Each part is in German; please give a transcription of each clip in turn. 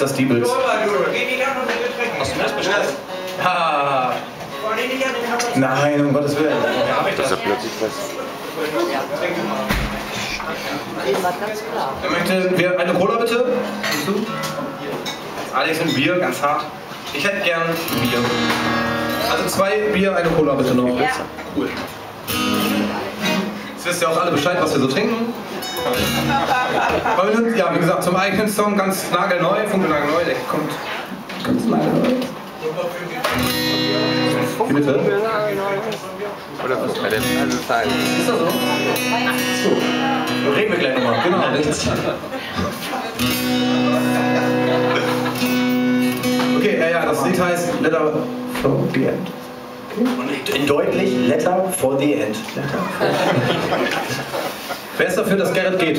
das Diebels. Hast du mir das bestellt? Ha. Nein, um Gottes Willen. Das. Ist plötzlich fest. Möchte wer, eine Cola bitte? Bist du? Alex ein Bier, ganz hart. Ich hätte gern Bier. Also zwei Bier, eine Cola bitte noch. Ja. Cool. Jetzt wisst ihr auch alle Bescheid, was wir so trinken. Aber wir sind, ja, wie gesagt, zum eigenen Song ganz nagelneu, funkelnagelneu, der kommt ganz nagelneu. Wie bitte? Oder was bei den also Teilen. Ist das so? So. Reden wir gleich nochmal. Genau. Okay, ja, ja, das Lied heißt Letter for the End. Okay. In deutlich Letter for the End. Letter. Wer ist dafür, dass Gerrit geht?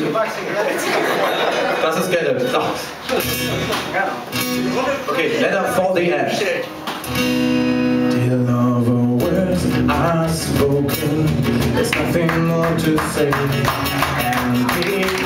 Das ist Gerrit. Raus. Okay, Letter for the End. Dear spoken. There's nothing more to say. And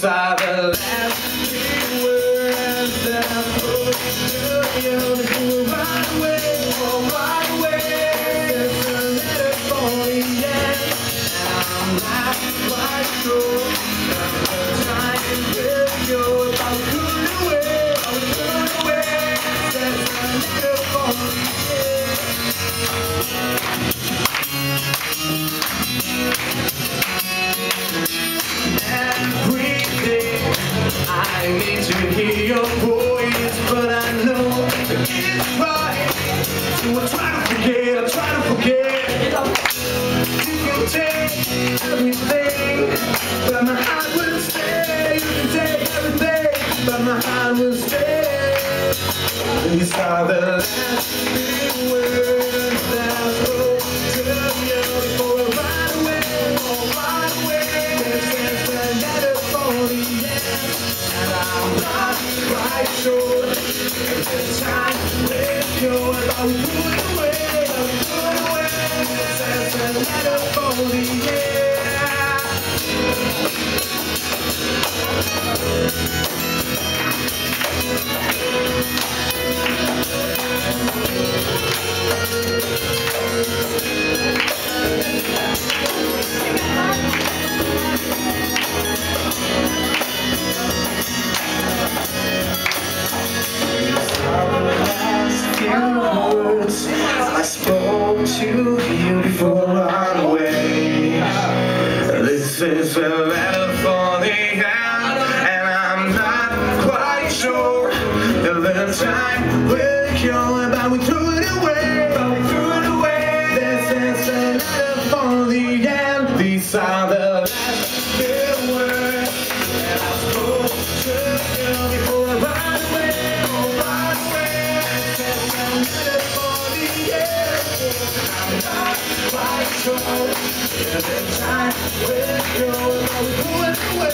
by the last we words that I hope you run away. Your voice, but I know that it's right. So I try to forget, I try to forget. You can take everything, but my heart will stay. You can take everything, but my heart will stay. These are the last three words I should At the time to put away Put away a letter for to you before I away. This is a letter for the end, and I'm not quite sure the time will come, but we threw it away. But we threw it away. This is a letter for the end. These are the mind. Where going, away?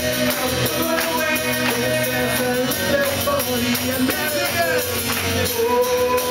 Away? Oh.